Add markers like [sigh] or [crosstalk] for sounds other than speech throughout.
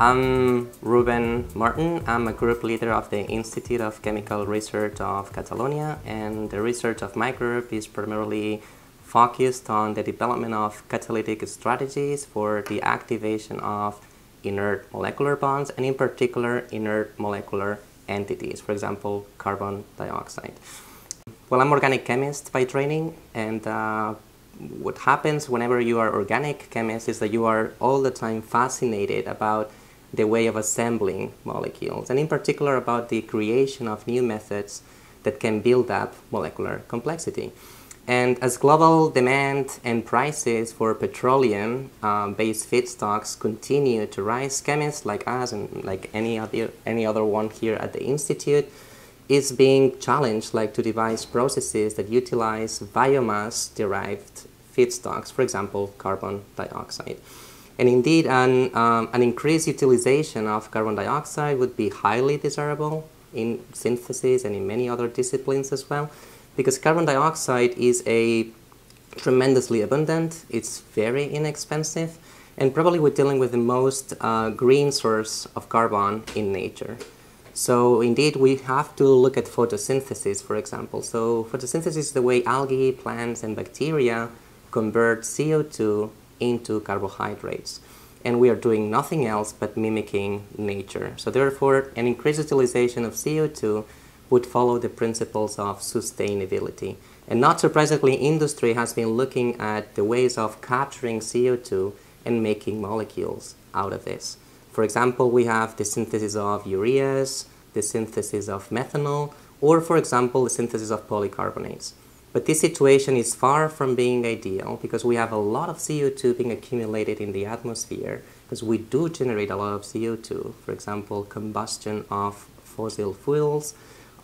I'm Ruben Martin. I'm a group leader of the Institute of Chemical Research of Catalonia, and the research of my group is primarily focused on the development of catalytic strategies for the activation of inert molecular bonds, and in particular, inert molecular entities, for example, carbon dioxide. Well, I'm organic chemist by training, and uh, what happens whenever you are organic chemist is that you are all the time fascinated about the way of assembling molecules, and in particular about the creation of new methods that can build up molecular complexity. And as global demand and prices for petroleum-based um, feedstocks continue to rise, chemists like us and like any other, any other one here at the Institute is being challenged like to devise processes that utilize biomass-derived feedstocks, for example, carbon dioxide. And indeed, an, um, an increased utilization of carbon dioxide would be highly desirable in synthesis and in many other disciplines as well, because carbon dioxide is a tremendously abundant, it's very inexpensive, and probably we're dealing with the most uh, green source of carbon in nature. So indeed, we have to look at photosynthesis, for example. So photosynthesis is the way algae, plants, and bacteria convert CO2 into carbohydrates. And we are doing nothing else but mimicking nature. So therefore, an increased utilization of CO2 would follow the principles of sustainability. And not surprisingly, industry has been looking at the ways of capturing CO2 and making molecules out of this. For example, we have the synthesis of ureas, the synthesis of methanol, or for example, the synthesis of polycarbonates. But this situation is far from being ideal because we have a lot of CO2 being accumulated in the atmosphere because we do generate a lot of CO2. For example, combustion of fossil fuels,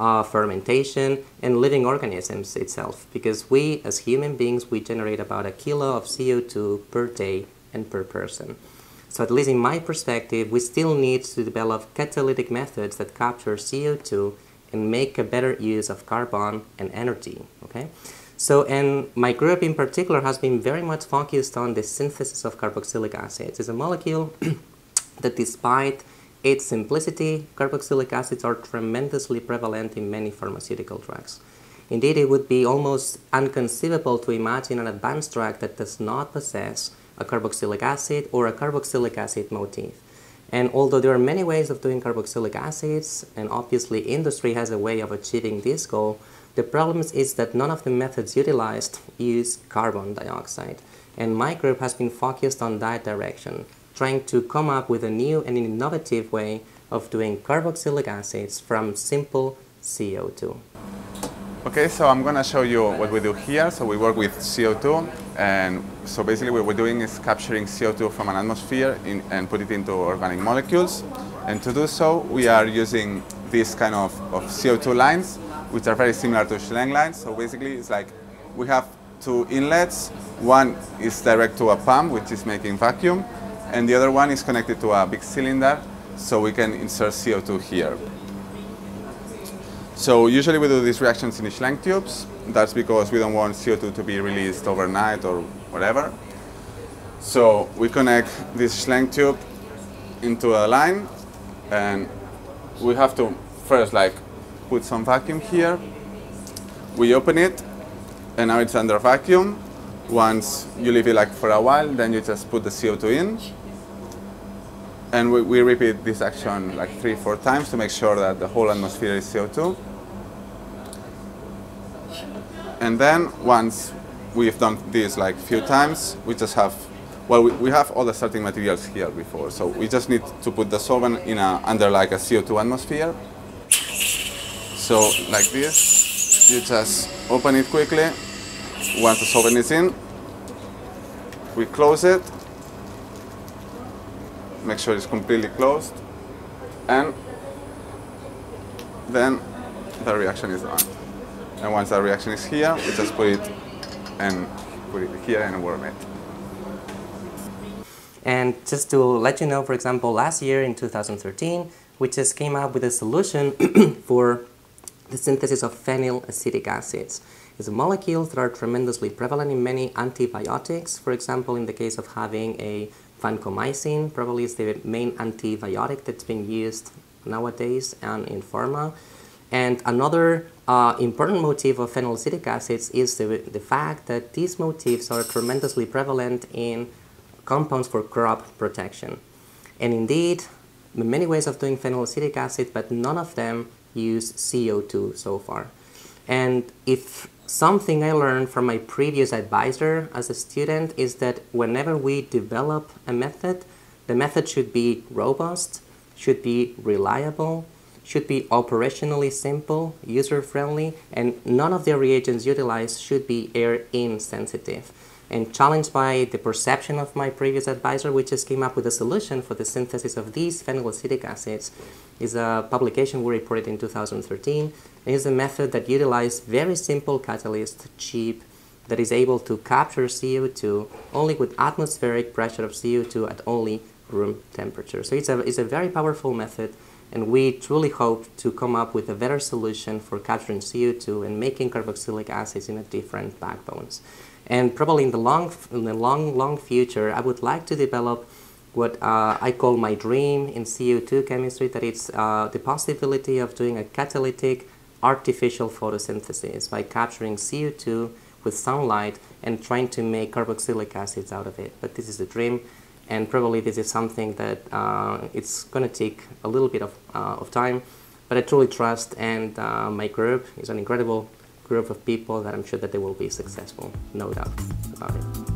uh, fermentation, and living organisms itself. Because we, as human beings, we generate about a kilo of CO2 per day and per person. So at least in my perspective, we still need to develop catalytic methods that capture CO2 and make a better use of carbon and energy, okay? So, and my group in particular has been very much focused on the synthesis of carboxylic acids. It's a molecule [clears throat] that despite its simplicity, carboxylic acids are tremendously prevalent in many pharmaceutical drugs. Indeed, it would be almost unconceivable to imagine an advanced drug that does not possess a carboxylic acid or a carboxylic acid motif. And although there are many ways of doing carboxylic acids, and obviously industry has a way of achieving this goal, the problem is that none of the methods utilized use carbon dioxide. And my group has been focused on that direction, trying to come up with a new and innovative way of doing carboxylic acids from simple CO2. Okay, so I'm going to show you what we do here. So we work with CO2, and so basically what we're doing is capturing CO2 from an atmosphere in, and put it into organic molecules. And to do so, we are using this kind of, of CO2 lines, which are very similar to Schlenk lines. So basically, it's like we have two inlets. One is direct to a pump, which is making vacuum, and the other one is connected to a big cylinder, so we can insert CO2 here. So usually we do these reactions in Schlenk tubes. That's because we don't want CO2 to be released overnight or whatever. So we connect this Schlenk tube into a line and we have to first like put some vacuum here. We open it and now it's under vacuum. Once you leave it like for a while, then you just put the CO2 in. And we, we repeat this action like three, four times to make sure that the whole atmosphere is CO2. And then once we've done this like few times, we just have, well, we, we have all the starting materials here before. So we just need to put the solvent in a, under like a CO2 atmosphere. So like this, you just open it quickly. Once the solvent is in, we close it, make sure it's completely closed, and then the reaction is done. And once that reaction is here, we just put it and put it here and warm it. And just to let you know, for example, last year in 2013, we just came up with a solution [clears throat] for the synthesis of phenylacetic acids. It's a molecules that are tremendously prevalent in many antibiotics, for example, in the case of having a vancomycin, probably is the main antibiotic that's being used nowadays and in pharma. And another uh, important motif of phenylacetic acids is the, the fact that these motifs are tremendously prevalent in compounds for crop protection. And indeed, many ways of doing phenylacetic acid, but none of them use CO2 so far. And if something I learned from my previous advisor as a student is that whenever we develop a method, the method should be robust, should be reliable, should be operationally simple, user-friendly, and none of the reagents utilized should be air insensitive. And challenged by the perception of my previous advisor, we just came up with a solution for the synthesis of these phenylacetic acids. is a publication we reported in 2013. It is a method that utilizes very simple catalyst, cheap, that is able to capture CO2 only with atmospheric pressure of CO2 at only room temperature. So it's a, it's a very powerful method and we truly hope to come up with a better solution for capturing CO2 and making carboxylic acids in a different backbones. And probably in the long, in the long, long future, I would like to develop what uh, I call my dream in CO2 chemistry, that it's uh, the possibility of doing a catalytic artificial photosynthesis by capturing CO2 with sunlight and trying to make carboxylic acids out of it. But this is a dream and probably this is something that uh, it's going to take a little bit of, uh, of time, but I truly trust and uh, my group is an incredible group of people that I'm sure that they will be successful, no doubt about it.